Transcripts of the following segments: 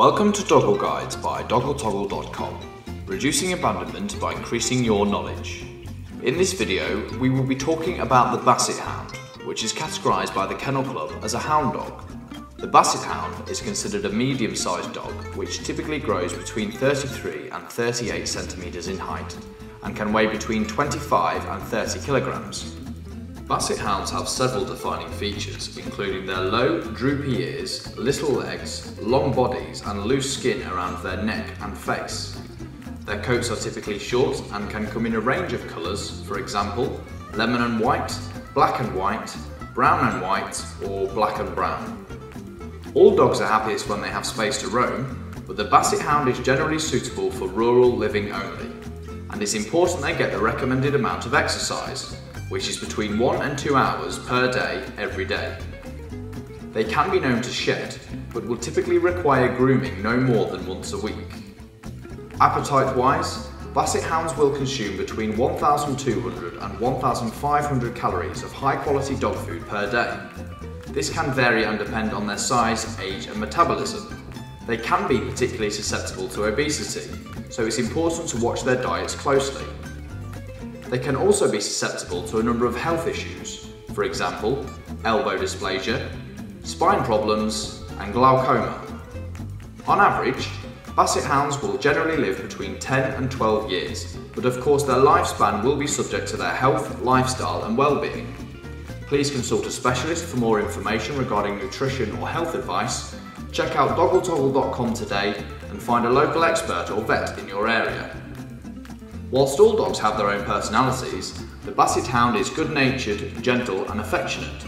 Welcome to Doggle Guides by doggletoggle.com, reducing abandonment by increasing your knowledge. In this video, we will be talking about the Basset Hound, which is categorised by the Kennel Club as a hound dog. The Basset Hound is considered a medium-sized dog, which typically grows between 33 and 38 centimetres in height, and can weigh between 25 and 30 kilograms. Basset hounds have several defining features, including their low, droopy ears, little legs, long bodies and loose skin around their neck and face. Their coats are typically short and can come in a range of colours, for example, lemon and white, black and white, brown and white, or black and brown. All dogs are happiest when they have space to roam, but the Basset Hound is generally suitable for rural living only, and it's important they get the recommended amount of exercise, which is between one and two hours per day every day. They can be known to shed, but will typically require grooming no more than once a week. Appetite-wise, Basset Hounds will consume between 1,200 and 1,500 calories of high-quality dog food per day. This can vary and depend on their size, age and metabolism. They can be particularly susceptible to obesity, so it's important to watch their diets closely. They can also be susceptible to a number of health issues, for example, elbow dysplasia, spine problems, and glaucoma. On average, Basset Hounds will generally live between 10 and 12 years, but of course their lifespan will be subject to their health, lifestyle and well-being. Please consult a specialist for more information regarding nutrition or health advice. Check out doggletoggle.com today and find a local expert or vet in your area. Whilst all dogs have their own personalities, the Basset Hound is good-natured, gentle and affectionate.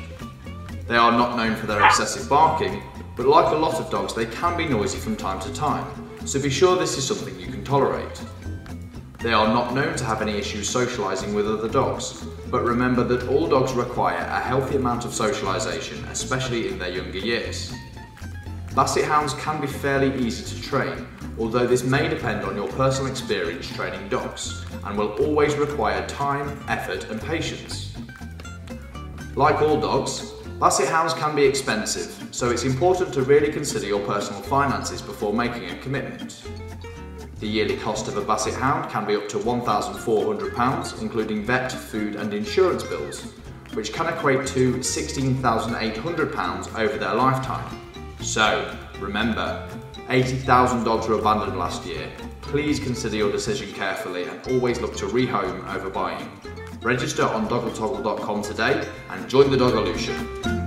They are not known for their excessive barking, but like a lot of dogs they can be noisy from time to time, so be sure this is something you can tolerate. They are not known to have any issues socialising with other dogs, but remember that all dogs require a healthy amount of socialisation, especially in their younger years. Basset hounds can be fairly easy to train, although this may depend on your personal experience training dogs and will always require time, effort and patience. Like all dogs, Basset hounds can be expensive, so it's important to really consider your personal finances before making a commitment. The yearly cost of a Basset hound can be up to £1,400, including vet, food and insurance bills, which can equate to £16,800 over their lifetime. So, remember, 80,000 dogs were abandoned last year. Please consider your decision carefully and always look to rehome over buying. Register on doggletoggle.com today and join the Dogolution.